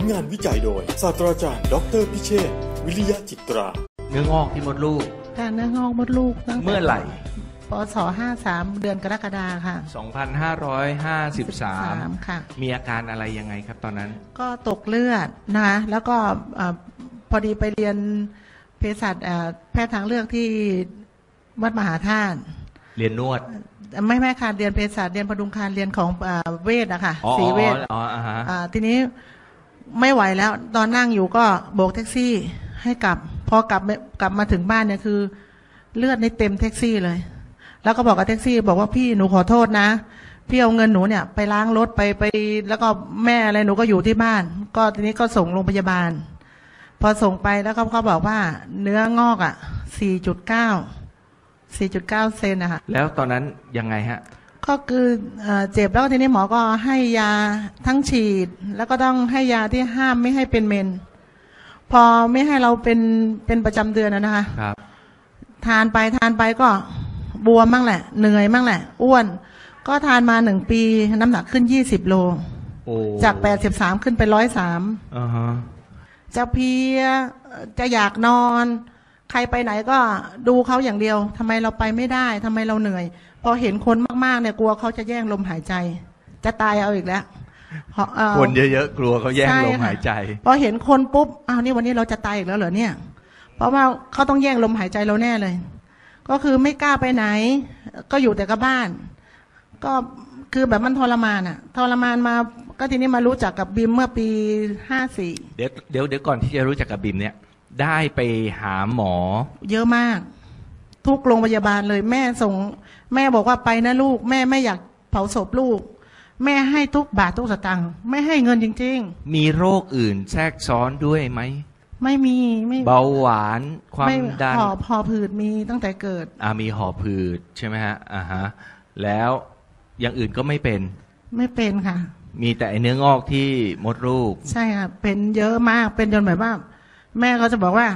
ลงานวิจัยโดย ศาสตราจารย์ดออเตอร์พิเชษฐ์วิริยะจิตรา เนื้องอกที่มดลูก การเนื้องอกมดลูกตั้งแต่เมื่อไหร่ปศห้าสามเดือนกรกฎาค่ะ 2553 ค่ะ มีอาการอะไรยังไงครับตอนนั้น ก็ตกเลือดนะคะ แล้วก็เอ่อพอดีไปเรียนเภสัชเอ่อแพทย์ทางเลือกที่วัดมหาธาตุเรียนนวด ไม่ไม่ค่ะเรียนเภสัชเรียนพดุงคารเรียนของเอ่อเวทอะค่ะอ๋อสีเวทอ๋ออ่าฮะอ่าทีนี้ ไม่ไหวแล้ว ตอนนั่งอยู่ก็โบกแท็กซี่ ให้กลับ พอกลับกลับมาถึงบ้านเนี่ยคือ เลือดในเต็มแท็กซี่เลย แล้วก็บอกกับแท็กซี่ บอกว่าพี่หนูขอโทษนะพี่เอาเงินหนูเนี่ย ไปล้างรถไปไป แล้วก็แม่อะไรหนูก็อยู่ที่บ้าน ก็ทีนี้ก็ส่งโรงพยาบาล พอส่งไปแล้วก็เขาบอกว่า เนื้องอกอะ 4.9 4.9 เซนนะคะแล้วตอนนั้นยังไงฮะ ก็คือเอ่อเจ็บแล้วก็ทีนี้หมอก็ให้ยาทั้งฉีด แล้วก็ต้องให้ยาที่ห้ามไม่ให้เป็นเมน พอไม่ให้เราเป็นเป็นประจำเดือนนะนะคะครับ ทานไปทานไปก็บวมมั่งแหละ เหนื่อยมั่งแหละ อ้วน ก็ทานมาหนึ่งปี น้ำหนักขึ้นยี่สิบโลโอ้จากแปดสิบสามขึ้นไปร้อยสามอ่าฮะจะเพลียจะอยากนอน ใครไปไหนก็ดูเขาอย่างเดียวทำไมเราไปไม่ได้ทำไมเราเหนื่อยพ อเห็นคนมากๆเนี่ยกลัวเขาจะแย่งลมหายใจ จะตายเอาอีกแล้วเพราะเอ่อ คนเยอะๆกลัวเขาแย่งใช่ลมค่ะหายใจพอเห็นคนปุ๊บอ้าวนี่วันนี้เราจะตายอีกแล้วเหรอเนี่ย เพราะว่าเขาต้องแย่งลมหายใจเราแน่เลย ก็คือไม่กล้าไปไหน ก็อยู่แต่กับบ้าน ก็คือแบบมันทรมานอะทรมานมา ก็ทีนี้มารู้จักกับบิมเมื่อปีห้าสี่เดี๋ยวเดี๋ยวเดี๋ยวก่อนที่จะรู้จักกับบิมเนี่ย ได้ไปหาหมอ เยอะมาก ทุกโรงพยาบาลเลยแม่ส่ง แม่บอกว่าไปนะลูก แม่ไม่อยากเผาศพลูก แม่ให้ทุกบาททุกสตังค์ไม่ให้เงินจริง มีโรคอื่นแทรกซ้อนด้วยไหม ๆ ไม่มีไม่เบาหวานความไม่ดันหอบหอบผืดมีตั้งแต่เกิด อ่ามีหอบผืดใช่ไหมฮะอ่าฮะแล้วอย่างอื่นก็ไม่เป็น ไม่เป็นค่ะ มีแต่ไอ้เนื้องอกที่มดลูก ใช่ค่ะเป็นเยอะมากเป็นจนแบบว่า แม่ก็จะบอกว่า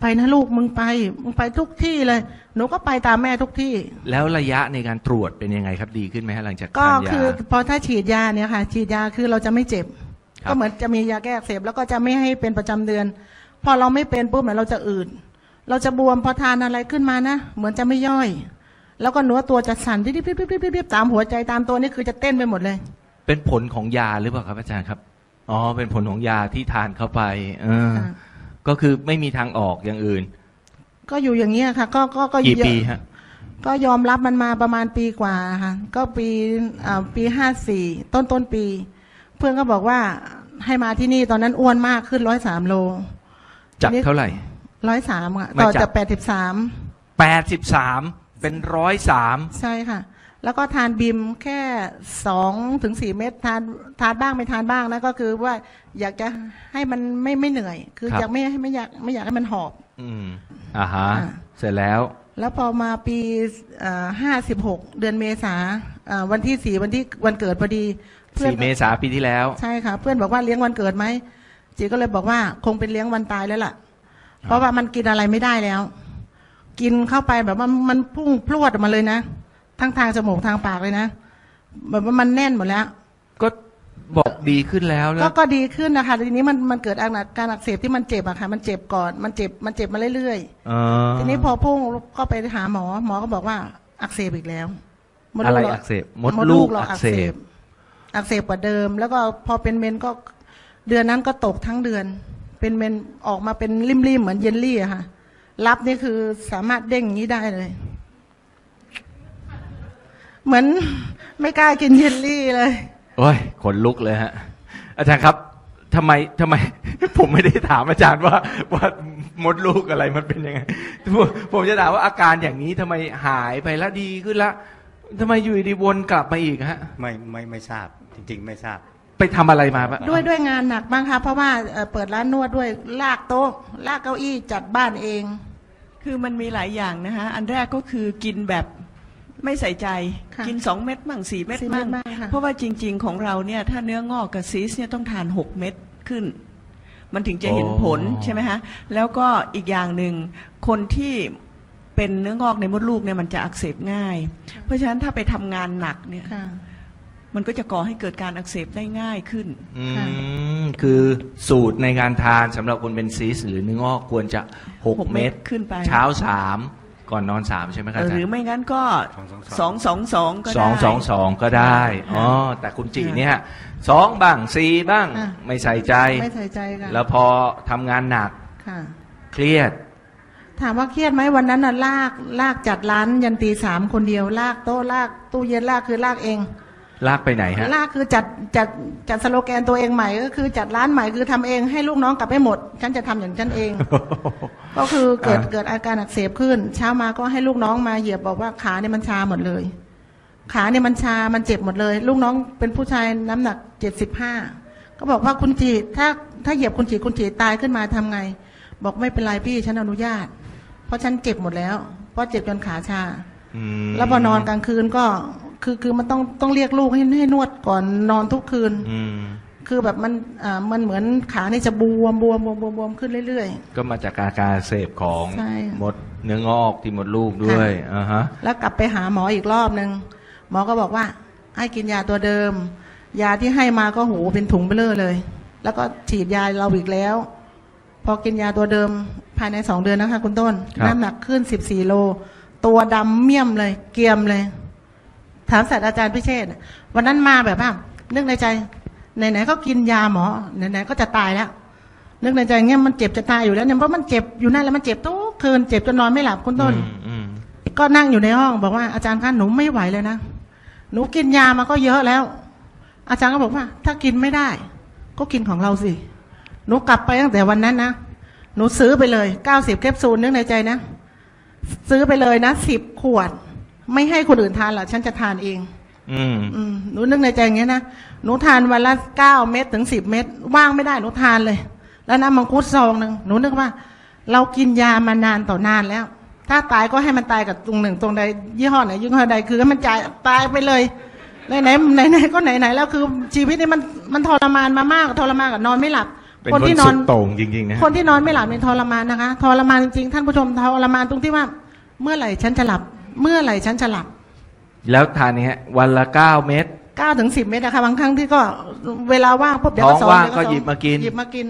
ไปนะลูกมึงไป มึงไปทุกที่เลย หนูก็ไปตามแม่ทุกที่ แล้วระยะในการตรวจเป็นยังไงครับดีขึ้นไหมฮะหลังจากก็ทานยา คือพอถ้าฉีดยาเนี่ยค่ะ ฉีดยาคือเราจะไม่เจ็บ ครับ ก็เหมือนจะมียาแก้อักเสบแล้วก็จะไม่ให้เป็นประจำเดือน พอเราไม่เป็นปุ๊บเนี่ยเราจะอืดเราจะบวมพอทานอะไรขึ้นมานะ เหมือนจะไม่ย่อย แล้วก็เนื้อตัวจะสั่นดิบๆๆๆๆตามหัวใจตามตัวนี่คือจะเต้นไปหมดเลย เป็นผลของยาหรือเปล่าครับอาจารย์ครับ อ๋อ เป็นผลของยาที่ทานเข้าไป เออ ค่ะ ก็คือไม่มีทางออกอย่างอื่น ก็อยู่อย่างเงี้ยค่ะ ก็ก็ก็กี่เยอะปีฮะก็ยอมรับมันมาประมาณปีกว่าค่ะก็ปีอ่าปีห้าสี่ต้นต้นปี เพื่อนก็บอกว่าให้มาที่นี่ตอนนั้นอ้วนมากขึ้นร้อยสามโลจากเท่าไหร่ร้อยสามอะไม่ต่อจับจากแปดสิบสามแปดสิบสามเป็นร้อยสามใช่ค่ะ แล้วก็ทานบิมแค่สองถึงสี่เม็ดทานทานบ้างไม่ทานบ้างนะก็คือว่าอยากจะให้มันไม่ไม่เหนื่อย คืออยากไม่ให้ไม่อยากไม่อยากให้มันหอบ อืมอ่าฮะ อ่า เสร็จแล้ว แล้วพอมาปีห้าสิบหกเดือนเมษาอ่าวันที่สี่วันที่วันเกิดพอดีเพื่อนสี่เมษาปีที่แล้ว ใช่ค่ะ เพื่อนบอกว่าเลี้ยงวันเกิดไหมจีก็เลยบอกว่าคงเป็นเลี้ยงวันตายแล้วล่ะ เพราะว่ามันกินอะไรไม่ได้แล้ว กินเข้าไปแบบว่ามันพุ่งพรวดออกมาเลยนะ ทั้งทางจมูกทางปากเลยนะแบบว่ามันแน่นหมดแล้ว ก็บอกดีขึ้นแล้วแล้ก็วก็ดีขึ้นนะคะทีนี้มันมันเกิดอาการการอักเสบที่มันเจ็บอะค่ะ มันเจ็บก่อนมันเจ็บมันเจ็บมาเรื่อยเออๆทีนี้พอพุ่งก็ไปหาหมอ หมอก็บอกว่าอักเสบอีกแล้วมดอะไรลูอักเสบมมดดลูลูกกเราอัอักกเสเสบบอักเสบกว่าเดิม แล้วก็พอเป็นเมนส์ก็เดือนนั้นก็ตกทั้งเดือน เป็นเมนส์ออกมาเป็นลิ่มๆเหมือนเยลลี่อะค่ะ รับนี่คือสามารถเด้งอย่างนี้ได้เลย เหมือนไม่กล้ากินเยลลี่เลย โอ้ยขนลุกเลยฮะ อาจารย์ครับทำไมทำไม ผมไม่ได้ถามอาจารย์ว่าว่ามดลูกอะไรมันเป็นยังไงผมผมจะถามว่าอาการอย่างนี้ทำไมหายไปแล้วดีขึ้นละทำไมอยู่ดีวนกลับมาอีกฮะ ไม่ไม่ไม่ทราบจริง ๆ ไม่ทราบ ไปทำอะไรมาปะด้วยด้วยงานหนักบ้างคะเพราะว่าเอ่อเปิดร้านนวดด้วยลากโต๊ะลากเก้าอี้จัดบ้านเอง คือมันมีหลายอย่างนะคะอันแรกก็คือกินแบบ ไม่ใส่ใจค่ะกินสองเม็ดมั่งสี่เม็ดสี่เม็มั่ดงบ้างค่ะ เพราะว่าจริง ๆ ของเราเนี่ยถ้าเนื้องอกกับซีสเนี่ยต้องทานหกเม็ดขึ้น มันถึงจะเห็นผลใช่ไหมฮะแล้วก็อีกอย่างหนึ่งคนที่เป็นเนื้องอกในมดลูกเนี่ยมันจะอักเสบง่าย เพราะฉะนั้นถ้าไปทำงานหนักเนี่ยค่ะ มันก็จะก่อให้เกิดการอักเสบได้ง่ายขึ้น อืค่ะ มคือสูตรในการทานสำหรับคนเป็นซีสต์หรือเนื้องอกควรจะ หก6 เม็ดเม็ดขึ้นไป เช้าสาม ก่อนนอนสามใช่ไหมครับอาจารหรือย์ไม่งั้นก็สองสองสองสองสองสองก็ได้ สองสองสองก็ได้ค่ะอ๋อแต่คุณจีเนี่ยสองบ้างสี่บ้าง อะ ไม่ใส่ใจ ไม่ใส่ใจค่ะแล้วพอทำงานหนักค่ะ เครียด ถามว่าเครียดไหมวันนั้นน่ะลากลากจัดร้านยันตีสามคนเดียว ลากโต๊ะลากตู้เย็นลากคือลากเอง ลากไปไหนฮะ ลากคือจัดจัดจัดสโลแกนตัวเองใหม่ก็คือจัดร้านใหม่คือทำเองให้ลูกน้องกลับไม่หมด ฉันจะทำอย่างฉันเอง ก็คือเกิดอ่าเกิดอาการอักเสบขึ้น เช้ามาก็ให้ลูกน้องมาเหยียบบอกว่าขาเนี่ยมันชาหมดเลย ขาเนี่ยมันชามันเจ็บหมดเลย ลูกน้องเป็นผู้ชายน้ำหนักเจ็ดสิบห้าก็บอกว่าคุณจีถ้าถ้าเหยียบคุณจีคุณจีตายขึ้นมาทำไง บอกไม่เป็นไรพี่ฉันอนุญาต เพราะฉันเจ็บหมดแล้ว เพราะเจ็บจนขาชาอืมแล้วพอนอนกลางคืนก็คือคือมันต้องต้องเรียกลูกให้ให้นวดก่อนนอนทุกคืนอืม คือแบบมันอ่ามันเหมือนขานี่จะบวมบวมบวมบวมบวมขึ้นเรื่อย ก็มาจากอาการเสพของใช่มดเนื้องอกที่มดลูกด้วยอ่าฮะ ๆ แล้วกลับไปหาหมออีกรอบหนึ่งหมอก็บอกว่า ให้กินยาตัวเดิม ยาที่ให้มาก็โหเป็นถุงเบลอเลย แล้วก็ฉีดยาเราอีกแล้ว พอกินยาตัวเดิมภายในสองเดือนนะคะ คุณต้น ครับ น้ำหนักขึ้นสิบสี่โล ตัวดำเมี่ยมเลย เกรียมเลย ถามศาสตราจารย์พิเชษฐ์วันนั้นมาแบบว่านึกในใจ ไหนๆก็กินยาหมอไหนๆก็จะตายแล้วนึกในใจเงี้ยมันเจ็บจะตายอยู่แล้วเนี่ยเพราะมันเจ็บอยู่นั่นแล้วมันเจ็บทุกคืนเจ็บจนนอนไม่หลับคุณต้นอืมอืมก็นั่งอยู่ในห้อง บอกว่าอาจารย์คะหนูไม่ไหวเลยนะหนูกินยามาก็เยอะแล้ว อาจารย์ก็บอกว่า ถ้ากินไม่ได้ ก็กินของเราสิหนูกลับไปตั้งแต่วันนั้นนะหนูซื้อไปเลยเก้าสิบแคปซูลนึกในใจนะซื้อไปเลยนะสิบขวด ไม่ให้คนอื่นทานหรอกฉันจะทานเอง อืมอืมหนูนึกในใจอย่างเงี้ยนะหนูทานวันละเก้าเม็ดถึงสิบเม็ดว่างไม่ได้หนูทานเลย แล้วน้ำมังคุดซองหนึ่งหนูนึกว่า เรากินยามานานต่อนานแล้ว ถ้าตายก็ให้มันตายกับตรงหนึ่งตรงใดยี่ห้อไหนยี่ห้อใดคือให้มันจ่ายตายไปเลยไหนไหนไหนไหนก็ไหนไหนแล้วคือชีวิตนี่มันมันทรมานมามากทรมานกับนอนไม่หลับเป็นคนที่นอสุนดโต่งจริงๆนะคนที่นอนไม่หลับเป็นทรมานนะคะทรมานจริงๆท่านผู้ชมทรมานตรงที่ว่า เมื่อไหร่ฉันจะหลับ เมื่อไหร่ฉันจะหลับ แล้วทานนี้ฮะวันละเก้าเม็ด เก้าถึงสิบเมตรนะคะบางครั้งที่ก็เวลาว่างปุ๊บเดี๋ยวก็ท้องสองว่างเดี๋ยวก็สองหยิบมากิน หยิบมากิน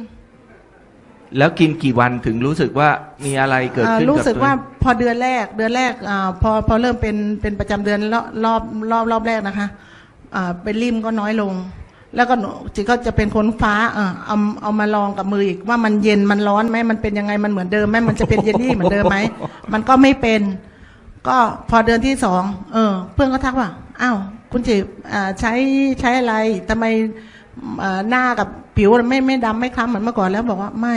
แล้วกินกี่วันถึงรู้สึกว่ามีอะไรเกิดอ่าขึ้นรู้กับสึกตัวว่าเองพอเดือนแรกเดือนแรกอ่าพอพอเริ่มเป็นเป็นประจำเดือนรอบรอบรอบรอบแรกนะคะอ่าเป็นริมก็น้อยลง แล้วก็หนูจิก็จะเป็นคนฟ้าเออเอาเอามาลองกับมืออีกว่ามันเย็นมันร้อนไหมมันเป็นยังไงมันเหมือนเดิมไหมมันจะเป็นเยลลี่เหมือนเดิมไหมมันก็ไม่เป็น ก็พอเดือนที่สองเออ เพื่อนก็ทักว่าอ้าวคุณจิอ่าใช้ใช้อะไรทำไมอ่าหน้ากับผิวไม่ไม่ดำไม่คล้ำเหมือนเมื่อก่อนแล้วบอกว่าไม่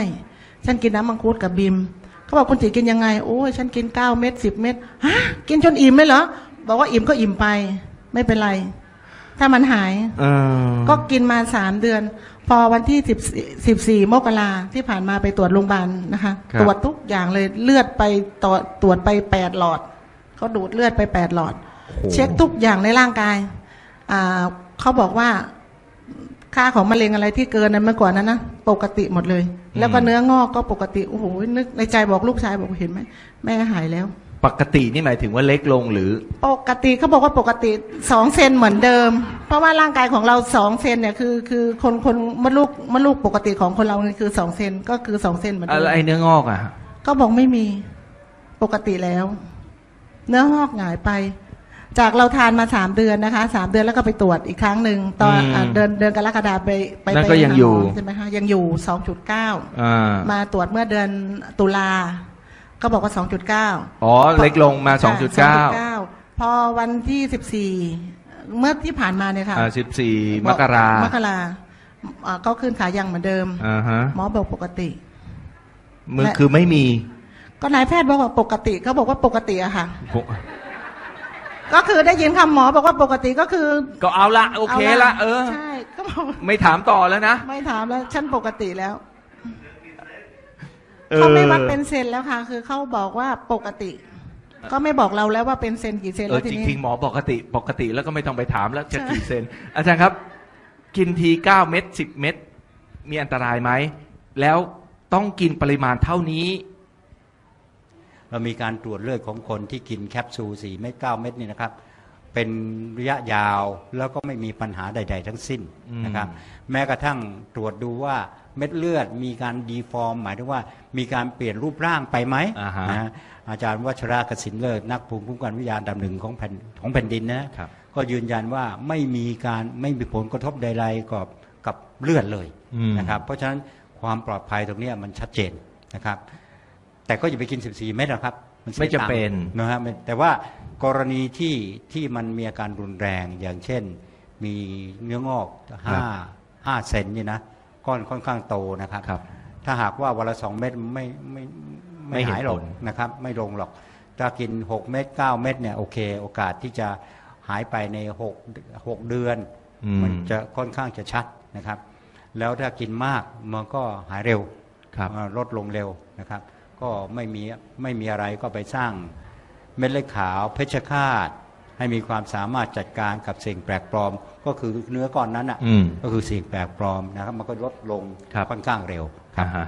ฉันกินน้ำมังคุดกับบิมเขาบอกคุณจิกินยังไงโอ้ยฉันกินเก้าเม็ดสิบเม็ดฮะกินจนอิ่มเลยเหรอบอกว่าอิ่มก็อิ่มไป ไม่เป็นไร ถ้ามันหายเออก็กินมาสามเดือน พอวันที่สิบสิบสี่มกราที่ผ่านมาไปตรวจโรงพยาบาลนะคะครับตรวจทุกอย่างเลยเลือดไปตรวจตรวจไปแปดหลอด เขาดูดเลือดไปแปดหลอด เช็คทุกอย่างในร่างกายอ่าเขาบอกว่าค่าของมะเร็งอะไรที่เกินนั้นเมื่อก่อนนั้นนะปกติหมดเลย แล้วก็เนื้องอกก็ปกติโอ้โหนึกในใจบอกลูกชายบอกเห็นไหมแม่หายแล้ว ปกตินี่หมายถึงว่าเล็กลงหรือ ปกติเขาบอกว่าปกติสองเซนเหมือนเดิม เพราะว่าร่างกายของเราสองเซนเนี่ยคือคือคนคนมดลูกมดลูกปกติของคนเราเนี่ยคือสองเซนก็คือสองเซนเหมือนอะเดิไรมไอ้เนื้องอกอะก็บอกไม่มีปกติแล้ว เนื้องอกหงายไป จากเราทานมาสามเดือนนะคะสามเดือนแล้วก็ไปตรวจอีกครั้งหนึ่งตอนอืมอ่าเดือนเดือนกรกฎาไปไปนั่นไปก็ยังหาหมอยู่ ใช่ไหมคะยังอยู่สองจุดเก้าอ่ามาตรวจเมื่อเดือนตุลาก็บอกว่าสองจุดเก้าอ๋อเล็กลงมาสองจุดเก้าพอวันที่สิบสี่เมื่อที่ผ่านมาเนี่ยค่ะอ่าสิบสี่มบอกกรามกราอ่าก็ขึ้นขายังเหมือนเดิมอ่าฮะหมอบอกปกติ มือคือไม่มี ก็นายแพทย์บอกว่าปกติเขาบอกว่าปกติอะค่ะผมก็คือได้ยินคำหมอบอกว่าปกติก็คือ ก็เอาละโอเคละเออใช่ก็บอกไม่ถามต่อแล้วนะไม่ถามแล้วฉันปกติแล้วออเขาไม่วัดเป็นเซนแล้วค่ะ คือเขาบอกว่าปกติ ก็ไม่บอกเราแล้วว่าเป็นเซนกี่เซนเอแล้อวทีจนี้ริงๆหมอปกติปกติแล้วก็ไม่ต้องไปถามแล้วจะใช่กี่เซนอาจารย์ครับ กินทีเก้าเม็ดสิบเม็ดมีอันตรายไหมแล้วต้องกินปริมาณเท่านี้ เรามีการตรวจเลือดของคนที่กินแคปซูล4เม็ด9เม็ดนี่นะครับ เป็นระยะยาวแล้วก็ไม่มีปัญหาใด ๆ ทั้งสิ้นอืมนะครับ แม้กระทั่งตรวจดูว่าเม็ดเลือดมีการ deform หมายถึงว่ามีการเปลี่ยนรูปร่างไปไหมอ่าฮะนะฮะอาจารย์วัชระ กสิณฤกษ์นักภูมิคุ้มกันวิทยาอันดับหนึ่งของแผ่นของแผ่นดินนะครับก็ยืนยันว่าไม่มีการไม่มีผลกระทบใดๆกับกับเลือดเลยอืมนะครับ เพราะฉะนั้นความปลอดภัยตรงเนี้ยมันชัดเจนนะครับ แต่ก็อย่าไปกิน 14 เม็ดนะครับนสียไม่จำเป็นตังค์นะฮะไม่แต่ว่ากรณีที่ที่มันมีอาการรุนแรงอย่างเช่น มีเนื้องอกห้าห้าเซนนี่นะก้อนค่อนข้างโตนะครับ ครับ ถ้าหากว่าวันละสองเม็ดไม่ไม่ไม่ไม่เห็นหายหรอกผล นะครับ ไม่ลงหรอก ถ้ากิน 6 เม็ด9เม็ดเนี่ยโอเค โอกาสที่จะหายไปใน6 6เดือน อืมมันจะค่อนข้างจะชัดนะครับ แล้วถ้ากินมากมันก็หายเร็วครับอ่าลดลงเร็วนะครับ ก็ไม่มีไม่มีอะไรก็ไปสร้างเม็ดเลือดขาวเพชฌฆาต ให้มีความสามารถจัดการกับสิ่งแปลกปลอม ก็คือเนื้อก้อนนั้นอะอืมก็คือสิ่งแปลกปลอมนะครับ มันก็ลดลงครับค่อนข้างเร็วครับอ่าฮะ